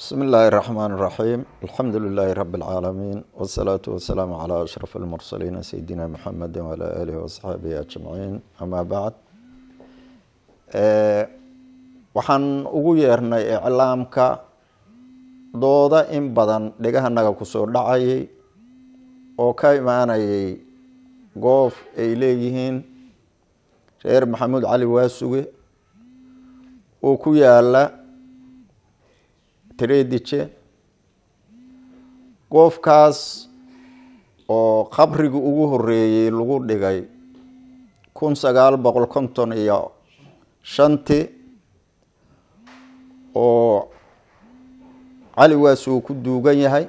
بسم الله الرحمن الرحيم الحمد لله رب العالمين والصلاة والسلام على أشرف المرسلين سيدنا محمد وعلى آله وصحبه أجمعين أما بعد waxaan ugu yeernay iclaamka dooda in badan dhegahanaga kusoo dhacayay oo ka imaanayay goof ay leeyihiin reer maxamuud cali waasuge oo ku yaala tredije goofkaas oo qabrigii ugu horeeyey lagu dhigay kun sagaal boqol konton iyo shanti oo cali waas uu ku duugan yahay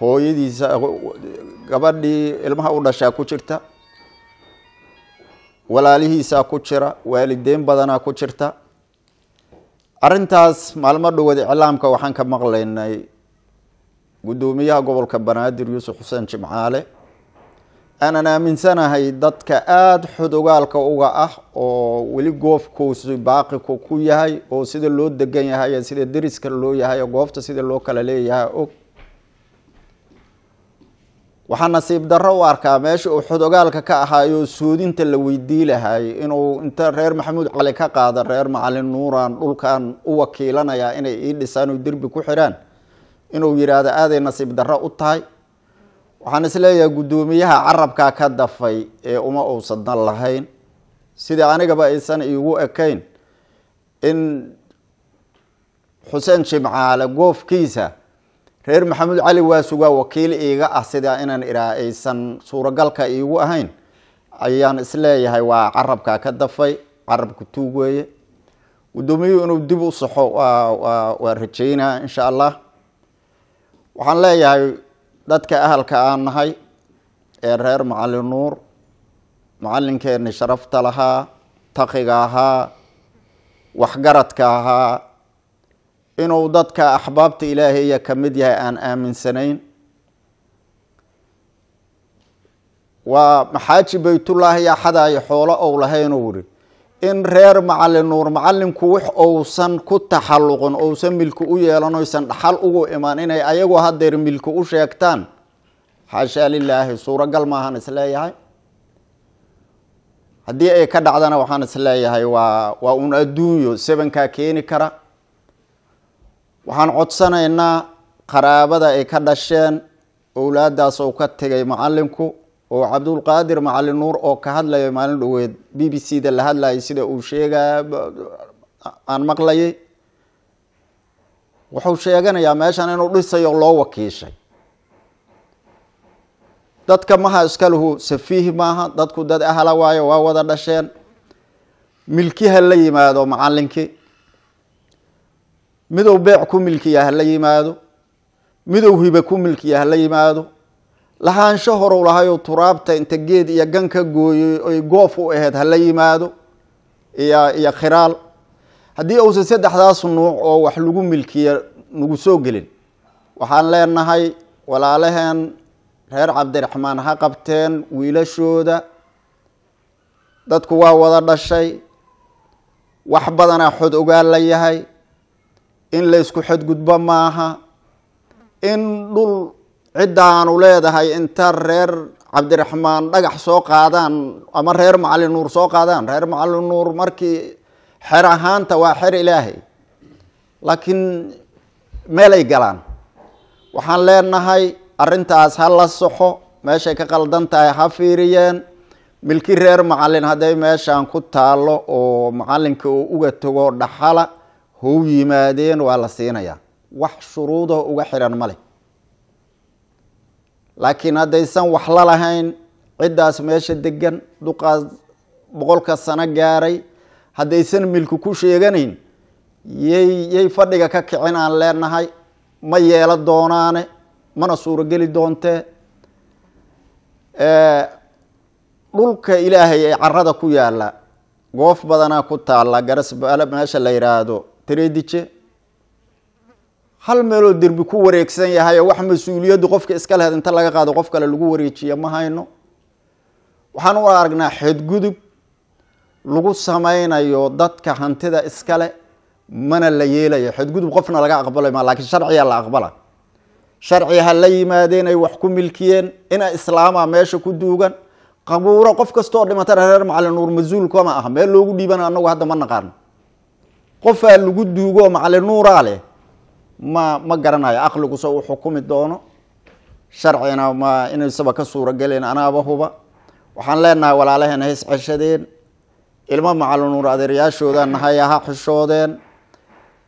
hooyadiisa gabadhii ilmaha u dhashaa ku jirta walaalihiisaa ku jira waalideyn badanaa ku jirta arrintaas maalmo dhawood iclaamka waxaan ka maqlaynay guddoomiyaha gobolka banaadir yuusuf xuseen jimcaale. Aanan aaminsanahay dadka aada xodogaalka uga ah oo weli goofkoosi baaqiku ku yahay oo sida loo degan yahay sida deriska loo yahay goofta sida loo kala leeyahay og waxaa nasiib darro u arkaa meesha uu xodogaalka ka ahaayo soodinta la weydii lahay inuu inta reer maxamuud cali ka qaada reer macalin nuuran dhulkan u wakiilanaya inay ii dhisaan oo derbi ku xidhaan inuu yidhaahdo aaday nasiib darro u tahay. Waxaan is leeyahay guddoomiyaha carabkaa ka dafay ee uma uusadan lahayn. Sidai anigaba aysan iigu ekayn in xuseen jimcaale goofkiisa reer maxamuud cali waasugaa wakiil iiga ah sidaa inaan iraa aysan suuragalka iigu ahayn. Ayaan is leeyahay waa carabkaa ka dafay carabka tuug weeye. Guddoomiyuhu inuu dib u saxo waa waa waa rajeynaa insha allah waxaan leeyahay dadka ahalka aan nahay ee reer macalin nuur macalinkeeni sharafta lahaa taqiga ahaa waxgaradka ahaa inuu dadka axbaabta ilaahaya ka mid yahay aan aaminsanayn. Waa maxaaji baytullaahi axadaayo xoolo ou lahaynuu yihi in reer macalin nuur macalinku wix ousan ku taxalluqin ousan milki u yeelan oysan dhaxal ugu imaan inay ayagu hadeer milki u sheegtaan. Xaashaa lilaahi suuragal maahan is leeyahay haddii ay ka dhacdana waxaan is leeyahay waa waa un adduunyo sebankaa keeni kara waxaan codsanaynaa qaraabada ay ka dhasheen owlaadaas oo ka tegay macalinku oo cabdulqaadir macalin nuur oo ka hadlaya maalin dhaweed b b c da la hadlayay sida uu sheegaya aan maqlayay. Wuxuu sheeganayaa meeshan inuu dhisayo loo wakiishay. Dadka maha iskalahu safiih maaha dadku dad ahla waayo waa wada dhasheen. Milki ha la yimaado macalinkii midow beec ku milkiya hala yimaado midow hibe ku milkiya hala yimaado. Lahaansho horow lahayo turaabta inta geed iyo gan ka gooyey oy goof u aheyd hala yimaado iyo iyo khiraal. Haddii uusan saddexdaas nuuc oo wax lagu milkiya nagu soo gelin waxaan leenahay walaalaheen reer cabdiraxmaan ha qabteen wiilashooda. Dadku waa wada dhashay wax badanaa xod ogaal la yahay in la isku xadgudbo maaha in dhul ciddaanu leedahay inta reer cabdiraxmaan dhagax soo qaadaan ama reer macalin nuur soo qaadaan. Reer macalin nuur markii xer ahaanta waa xer ilaahay. Laakiin meelay galaan. Waxaan leenahay arrintaas ha la soxo meeshay ka qaldan tahay ha fiiriyeen. Milki reer macalin hadday meeshan ku taalo oo macalinka uu uga tago dhaxala hou yimaadeen waa la siinayaa. Wax shuruudaho uga xiran male laakiin haddaysan wax la lahayn ciddaas meesha degan duqaas boqolka sano gaaray haddaysan milki ku sheeganayn yay yay fadhiga ka kicin aan leenahay ma yeelo doonaane mana suurogeli doontee. Dhulka ilaahay ee carada ku yaalla goof badanaa ku taalla garas meesha la yidhaahdo tredije hal meeloo derbi ku wareegsan yahay wax mas'uuliyaddu qofka iska lehed inta laga qaado qof kale lagu wareejiya ma hayno? Waxaan u aragnaa xedgudub lagu sameynayo dadka hantida iskale mana la yeelayo. Xadgudub qofna laga aqbalay ma laakiin sharciya la aqbala. Sharci ha la yimaadeen ay wax ku milkiyeen ina islaama meesha ku duugan. Qabuuro qof kastoo dhimatana reer macalin nuur mas'uul kama ah meel loogu dhiibana anagu hadda ma naqaano qofaa lagu duugo macalin nuuraa leh ma ma garanayo. Aqliguse uu xukumi doono. Sharcina ma inaysaba ka suurogelin anaaba huba. Waxaan leenahay walaalaheena hays ceshadeen. Ilmo macalin nuur adeeryaashooda nahay ha xishoodeen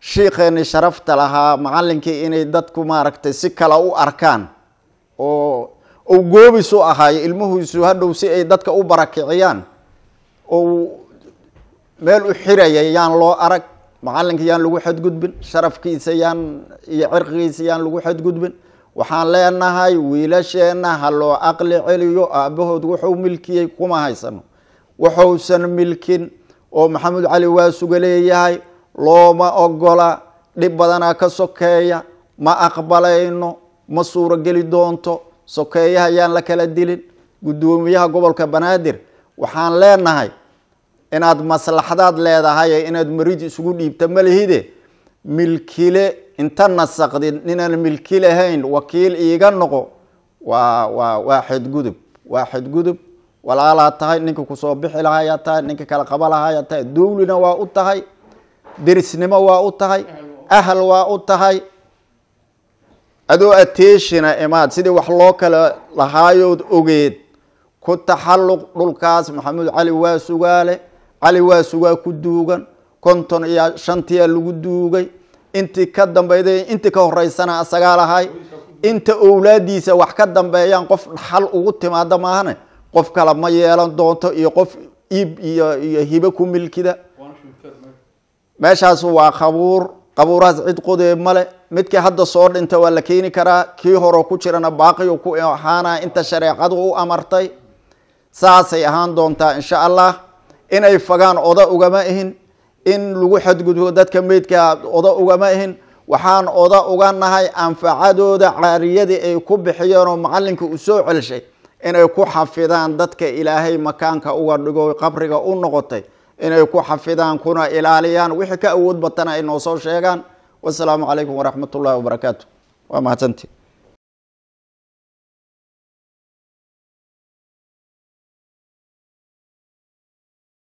shiikheeni sharafta lahaa macalinkii inay dadku maaragtay si kale u arkaan oo ou goobis u ahaayo ilmuhiisu hadhow si ay dadka u barakiciyaan ou meel u xiraya yaan loo arag macalinka yaan lagu xadgudbin sharafkiisa yaan iyo cirqigiisa yaan lagu xadgudbin. Waxaan leenahay wiilasheena ha loo aqli celiyo aabahood wuxuu milkiyey kuma haysano. Wuxuusan milkin oo maxamed cali waa suga leeyahay looma ogola dhib badanaa ka sokeeya ma aqbalayno ma suurogeli doonto sokeeyaha yaan la kala dilin guddoomiyaha gobolka banaadir. Waxaan leenahay inaad maslaxdaad leedahay inaad marid isugu dhiibta ma lihide. Milkile inta nasaqdid ninaan milki lahayn wakiil iiga noqo waa waa waa xadgudub waa xadgudub walaalaa tahay ninka ku soo bixi lahayaa tahay ninka kala qaba lahayaa tahay dowlina waa u tahay derisnimo waa u tahay ahal waa u tahay. Adoo ateeshina imaad sidii wax loo kala lahaayood ogeed ku taxalluq dhulkaas maxamuud cali waa sugaale cali waa sugaa ku duugan. Konton iyo shantiyaa lagu duugay. Intii ka dambeyday intii ka horeysana asagaa lahay. Inta owlaadiisa wax ka dambeeyaan qof dhaxal ugu timaada maahane. Qof kale ma yeelan doonto iyo qof iib iyo iyo hibe ku milkida. Meeshaas waa qabuur. Qabuurahaas cid qodee male midkii hadda soo dhinta waa la keeni karaa. Kii hore ku jirana baaqiyu ku ahaana inta shareecadu u amartay. Saasay ahaan doontaa insha allah inay fagaan oda ugama ihin in lagu xadgudbo dadka meydka oda ugama ihin. Waxaan oda uga nahay anfacadooda caariyadii ay ku bixiyeen oo macalinka u soo celshay inay ku xafidaan dadka ilaahay makaanka uga dhigo qabriga u noqotay. Inay ku xafidaan kuna ilaaliyaan. Wixii ka awood batana ay noo soo sheegaan. Wasalaamu calaykum waraxmat ullahi wabarakaatu waa mahadsanti